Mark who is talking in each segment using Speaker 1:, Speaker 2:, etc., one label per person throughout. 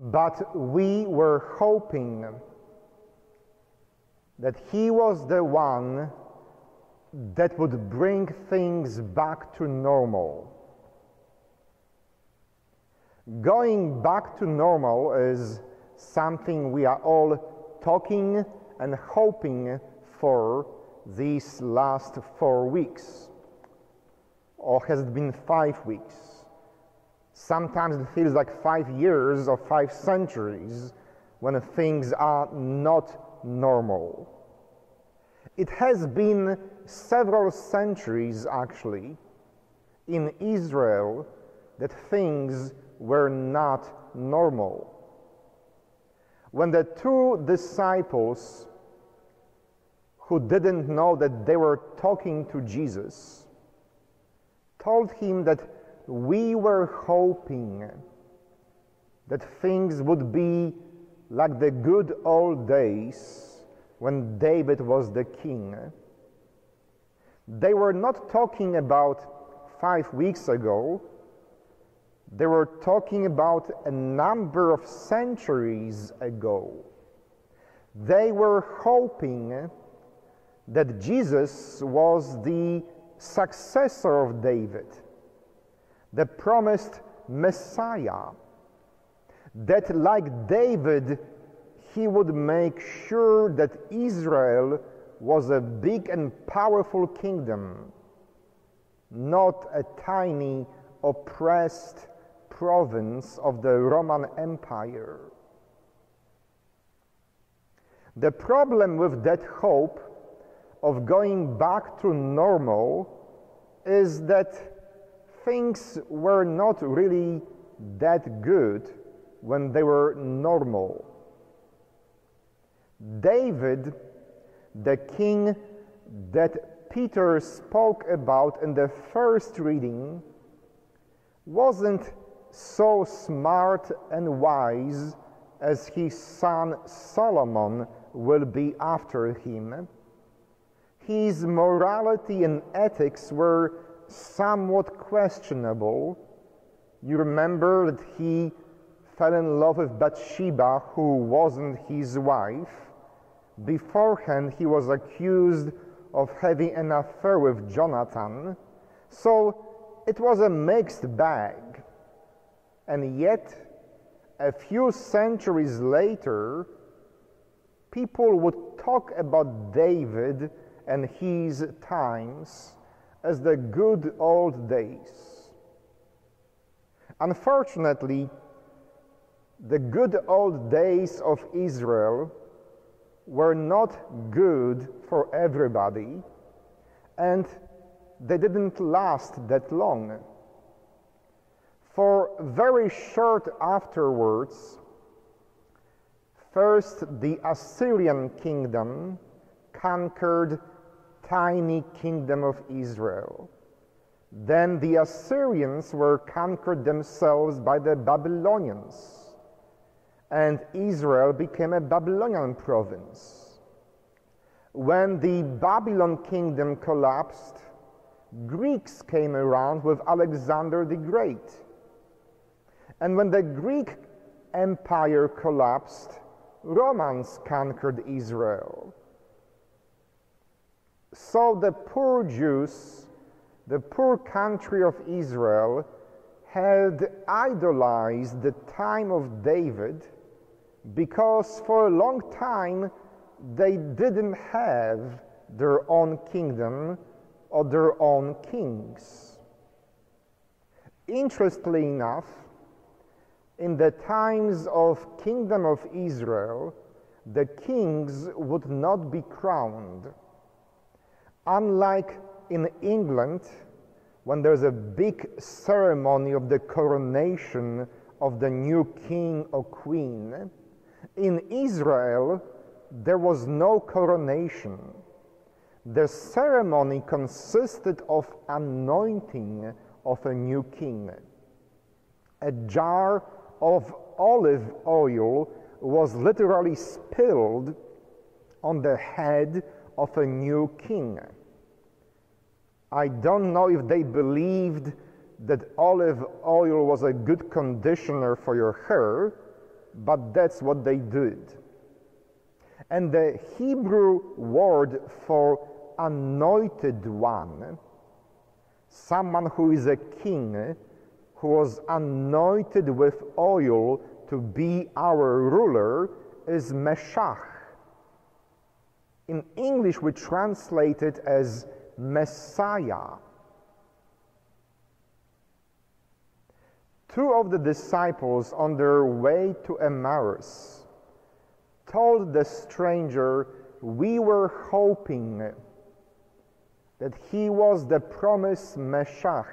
Speaker 1: But we were hoping that he was the one that would bring things back to normal. Going back to normal is something we are all talking and hoping for these last four weeks. Or has it been five weeks? Sometimes it feels like five years or five centuries when things are not normal. It has been several centuries actually in Israel that things were not normal. When the two disciples who didn't know that they were talking to Jesus told him that we were hoping that things would be like the good old days when David was the king. They were not talking about five weeks ago, they were talking about a number of centuries ago. They were hoping that Jesus was the successor of David, the promised Messiah, that like David, he would make sure that Israel was a big and powerful kingdom, not a tiny, oppressed province of the Roman Empire. The problem with that hope of going back to normal is that things were not really that good when they were normal. David, the king that Peter spoke about in the first reading, wasn't so smart and wise as his son Solomon will be after him. His morality and ethics were somewhat questionable. You remember that he fell in love with Bathsheba, who wasn't his wife. Beforehand, he was accused of having an affair with Jonathan. So it was a mixed bag. And yet, a few centuries later, people would talk about David and his times as the good old days. Unfortunately, the good old days of Israel were not good for everybody, and they didn't last that long. For very short afterwards, first the Assyrian kingdom conquered tiny kingdom of Israel. Then the Assyrians were conquered themselves by the Babylonians, and Israel became a Babylonian province. When the Babylon kingdom collapsed, Greeks came around with Alexander the Great and when the Greek Empire collapsed, Romans conquered Israel. So the poor Jews, the poor country of Israel, had idolized the time of David because for a long time they didn't have their own kingdom or their own kings. Interestingly enough, in the times of kingdom of Israel, the kings would not be crowned. Unlike in England, when there's a big ceremony of the coronation of the new king or queen, in Israel, there was no coronation. The ceremony consisted of anointing of a new king. A jar of olive oil was literally spilled on the head of a new king. I don't know if they believed that olive oil was a good conditioner for your hair, but that's what they did. And the Hebrew word for anointed one, someone who is a king, who was anointed with oil to be our ruler, is Mashiach. In English, we translate it as Messiah. Two of the disciples on their way to Emmaus told the stranger, We were hoping that he was the promised Mashiach,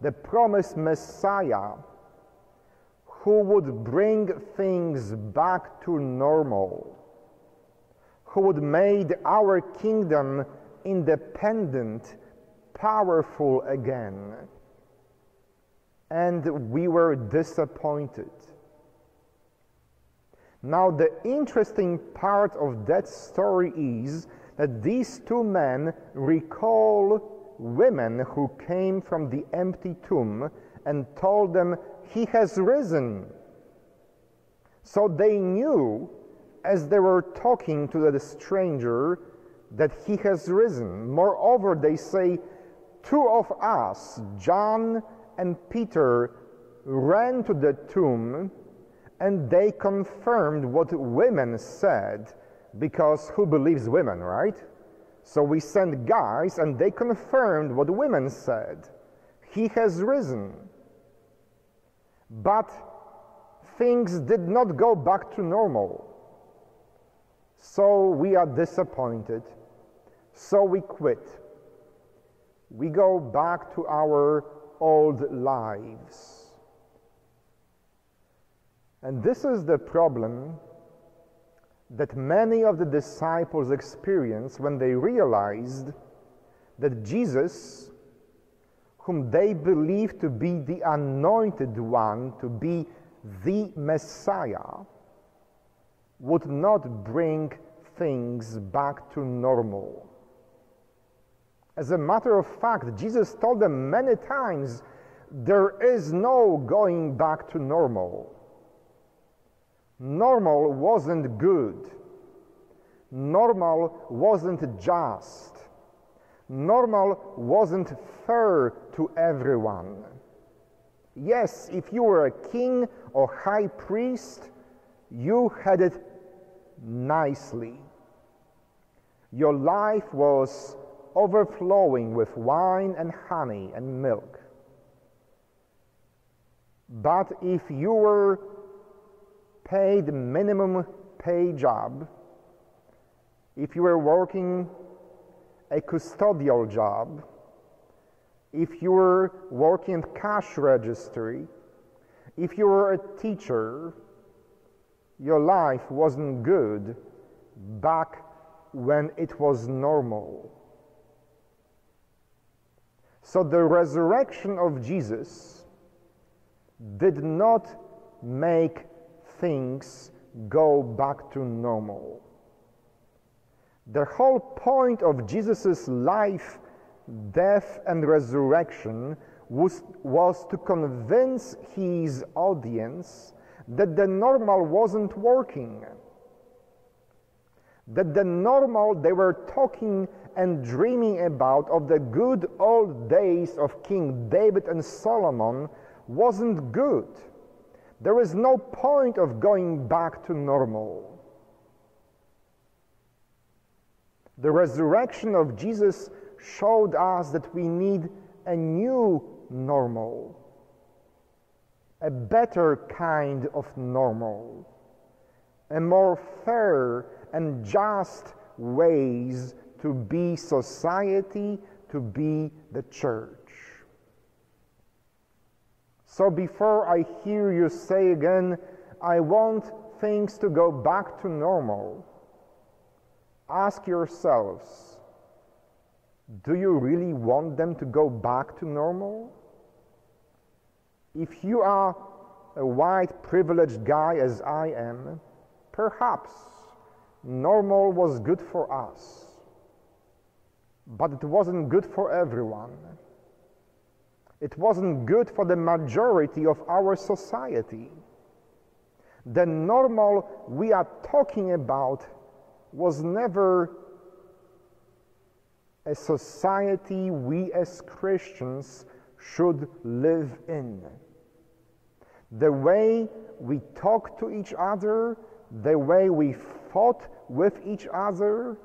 Speaker 1: the promised Messiah, who would bring things back to normal, who would made our kingdom independent, powerful again. And we were disappointed. Now, the interesting part of that story is that these two men recall women who came from the empty tomb and told them, He has risen. So they knew as they were talking to the stranger that he has risen. Moreover, they say, Two of us, John and Peter, ran to the tomb and they confirmed what women said because who believes women, right? So we sent guys and they confirmed what women said. He has risen. But things did not go back to normal. So we are disappointed. So we quit. We go back to our old lives. And this is the problem that many of the disciples experienced when they realized that Jesus, whom they believed to be the anointed one, to be the Messiah, would not bring things back to normal. As a matter of fact, Jesus told them many times there is no going back to normal. Normal wasn't good. Normal wasn't just. Normal wasn't fair to everyone. Yes, if you were a king or high priest, you had it nicely. Your life was overflowing with wine and honey and milk. But if you were paid minimum pay job, if you were working a custodial job, if you were working in cash registry, if you were a teacher, your life wasn't good back when it was normal. So the resurrection of Jesus did not make things go back to normal. The whole point of Jesus' life, death, and resurrection was, was to convince his audience that the normal wasn't working. That the normal they were talking and dreaming about of the good old days of King David and Solomon wasn't good. There is no point of going back to normal. The resurrection of Jesus showed us that we need a new normal, a better kind of normal, a more fair and just ways to be society, to be the church. So before I hear you say again, I want things to go back to normal, ask yourselves, do you really want them to go back to normal? If you are a white privileged guy as I am, perhaps normal was good for us but it wasn't good for everyone. It wasn't good for the majority of our society. The normal we are talking about was never a society we as Christians should live in. The way we talk to each other, the way we fought with each other,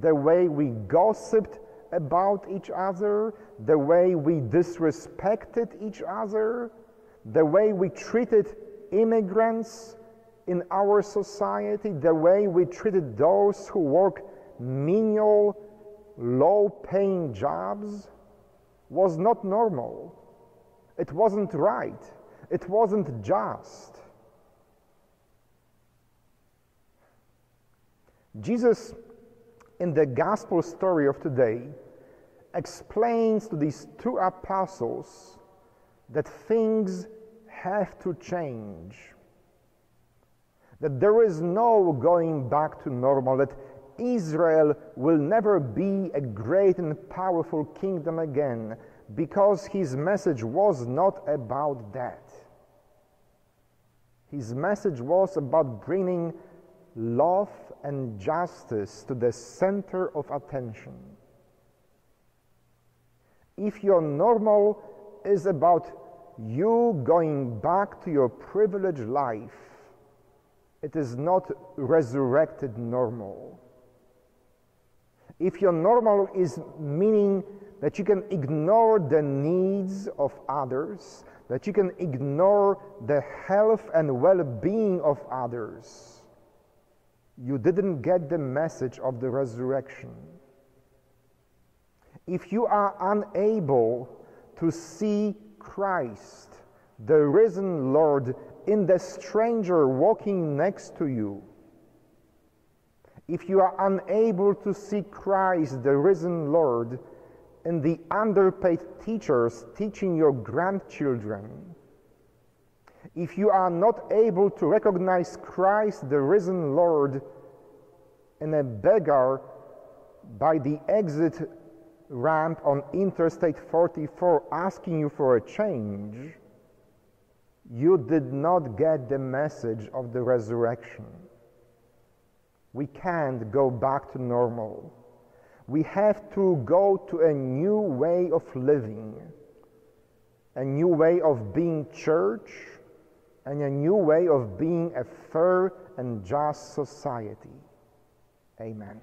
Speaker 1: the way we gossiped about each other, the way we disrespected each other, the way we treated immigrants in our society, the way we treated those who work menial, low paying jobs was not normal. It wasn't right. It wasn't just. Jesus, in the gospel story of today, explains to these two apostles that things have to change. That there is no going back to normal, that Israel will never be a great and powerful kingdom again because his message was not about that. His message was about bringing love and justice to the center of attention. If your normal is about you going back to your privileged life, it is not resurrected normal. If your normal is meaning that you can ignore the needs of others, that you can ignore the health and well being of others, you didn't get the message of the resurrection. If you are unable to see Christ, the risen Lord, in the stranger walking next to you, if you are unable to see Christ, the risen Lord, in the underpaid teachers teaching your grandchildren, if you are not able to recognize Christ, the risen Lord, in a beggar by the exit ramp on Interstate 44 asking you for a change, you did not get the message of the resurrection. We can't go back to normal. We have to go to a new way of living, a new way of being church, and a new way of being a fair and just society. Amen.